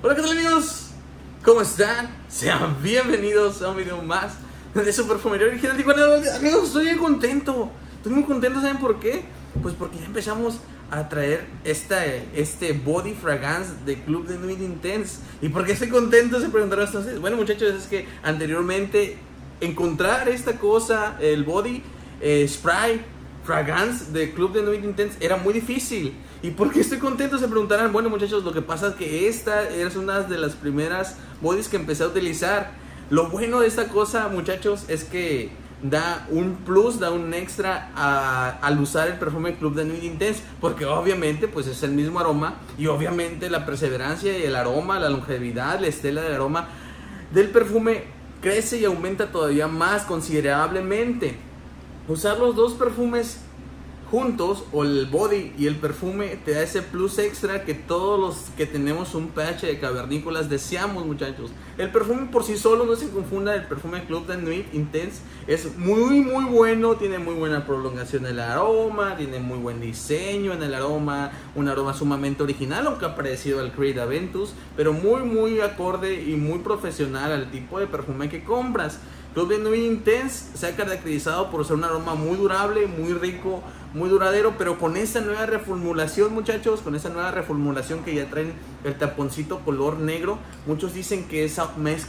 Hola, ¿qué tal amigos? ¿Cómo están? Sean bienvenidos a un video más de su perfumería original. amigos, estoy muy contento. Estoy muy contento, ¿saben por qué? Pues porque ya empezamos a traer esta, este body fragrance de Club de Nuit Intense. ¿Y por qué estoy contento? Se preguntaron ustedes. Bueno, muchachos, es que anteriormente encontrar esta cosa, el body eh, spray fragrance de Club de Nuit Intense era muy difícil. ¿Y por qué estoy contento? Se preguntarán. Bueno, muchachos, lo que pasa es que esta es una de las primeras bodies que empecé a utilizar. Lo bueno de esta cosa, muchachos, es que da un plus, da un extra al usar el perfume Club de Nuit Intense, porque obviamente pues es el mismo aroma y obviamente la perseverancia y el aroma, la longevidad, la estela del aroma del perfume crece y aumenta todavía más considerablemente. Usar los dos perfumes juntos o el body y el perfume te da ese plus extra que todos los que tenemos un pH de cavernícolas deseamos muchachos. El perfume por sí solo no se confunda el perfume Club de Nuit Intense es muy muy bueno tiene muy buena prolongación del aroma tiene muy buen diseño en el aroma un aroma sumamente original aunque ha parecido al Creed Aventus pero muy muy acorde y muy profesional al tipo de perfume que compras. Club de Nuit Intense se ha caracterizado por ser un aroma muy durable, muy rico, muy duradero, pero con esta nueva reformulación, muchachos, con esta nueva reformulación que ya traen el taponcito color negro, muchos dicen que es,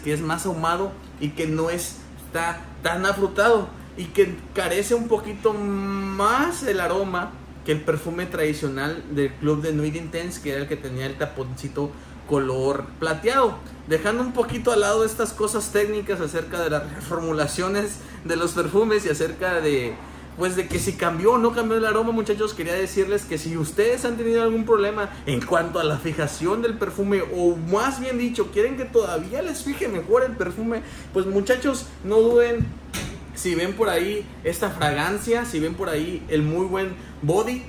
que es más ahumado y que no está tan afrutado y que carece un poquito más el aroma que el perfume tradicional del Club de Nuit Intense, que era el que tenía el taponcito color plateado. Dejando un poquito al lado estas cosas técnicas acerca de las reformulaciones de los perfumes y acerca de pues de que si cambió o no cambió el aroma, muchachos, quería decirles que si ustedes han tenido algún problema en cuanto a la fijación del perfume, o más bien dicho, quieren que todavía les fije mejor el perfume, pues muchachos, no duden. Si ven por ahí esta fragancia, si ven por ahí el muy buen body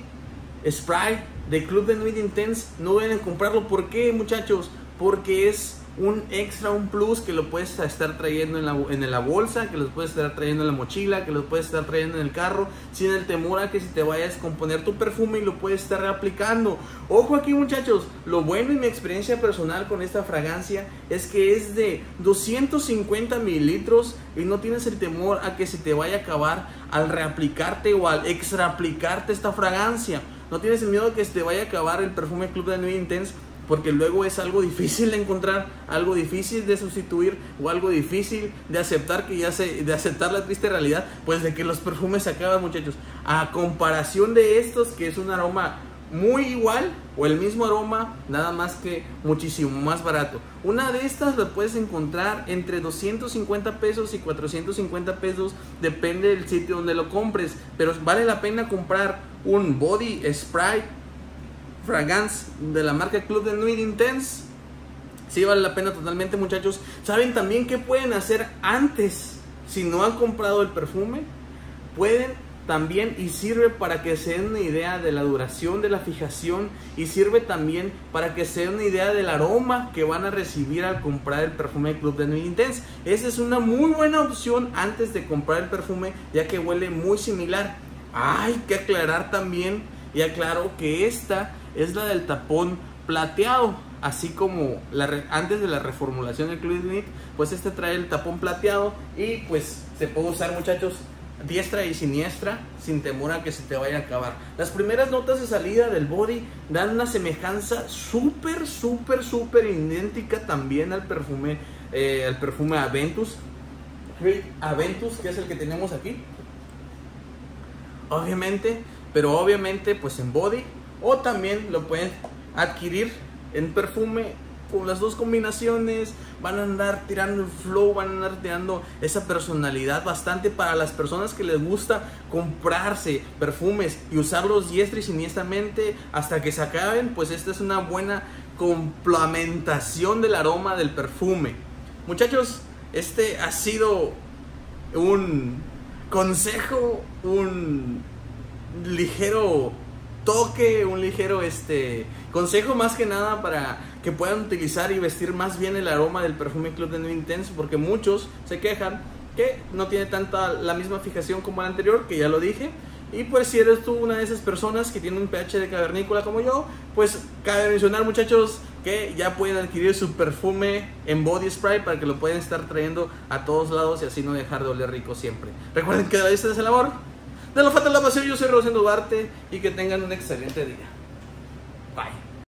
spray de Club de Nuit Intense, no deben comprarlo. ¿Por qué, muchachos? Porque es un extra, un plus que lo puedes estar trayendo en la, en la bolsa, que lo puedes estar trayendo en la mochila, que lo puedes estar trayendo en el carro, sin el temor a que si te vayas a descomponer tu perfume y lo puedes estar reaplicando. Ojo aquí muchachos, lo bueno y mi experiencia personal con esta fragancia es que es de 250 mililitros y no tienes el temor a que se te vaya a acabar al reaplicarte o al extra aplicarte esta fragancia. No tienes el miedo de que se te vaya a acabar el perfume Club de Nuit Intense porque luego es algo difícil de encontrar, algo difícil de sustituir o algo difícil de aceptar que ya se, de aceptar la triste realidad, pues de que los perfumes se acaban, muchachos. A comparación de estos, que es un aroma muy igual o el mismo aroma, nada más que muchísimo más barato. Una de estas la puedes encontrar entre 250 pesos y 450 pesos, depende del sitio donde lo compres, pero vale la pena comprar un body spray Fragrance de la marca Club de Nuit Intense. Sí, vale la pena totalmente, muchachos. ¿Saben también qué pueden hacer antes? Si no han comprado el perfume, pueden también y sirve para que se den una idea de la duración de la fijación y sirve también para que se den una idea del aroma que van a recibir al comprar el perfume Club de Nuit Intense. Esa es una muy buena opción antes de comprar el perfume ya que huele muy similar. Hay que aclarar también y aclaro que esta es la del tapón plateado. Así como la antes de la reformulación del Club pues este trae el tapón plateado y pues se puede usar muchachos diestra y siniestra sin temor a que se te vaya a acabar. Las primeras notas de salida del body dan una semejanza súper, súper, súper idéntica también al perfume, eh, al perfume Aventus. Aventus, que es el que tenemos aquí. Obviamente, pero obviamente pues en body o también lo pueden adquirir en perfume con las dos combinaciones van a andar tirando el flow, van a andar tirando esa personalidad bastante para las personas que les gusta comprarse perfumes y usarlos diestra y siniestramente hasta que se acaben, pues esta es una buena complementación del aroma del perfume. Muchachos, este ha sido un consejo, un ligero toque, un ligero este consejo más que nada para que puedan utilizar y vestir más bien el aroma del perfume Club de Nuevo Intenso, porque muchos se quejan que no tiene tanta la misma fijación como el anterior, que ya lo dije. Y pues si eres tú una de esas personas que tiene un pH de cavernícola como yo, pues cabe mencionar muchachos que ya pueden adquirir su perfume en body spray para que lo puedan estar trayendo a todos lados y así no dejar de oler rico siempre. Recuerden que la vista es el. De la Fatal Pasión, yo soy Rosendo Duarte y que tengan un excelente día.